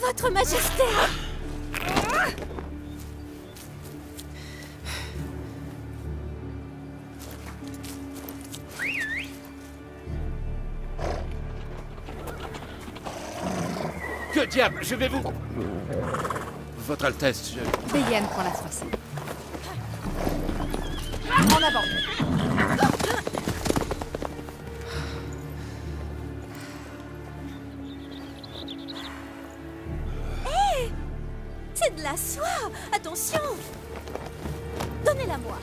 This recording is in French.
Votre Majesté Que diable, je vais vous... Votre Altesse, je... Béyenne prend la face. En avant De la soie. Attention. Donnez-la moi.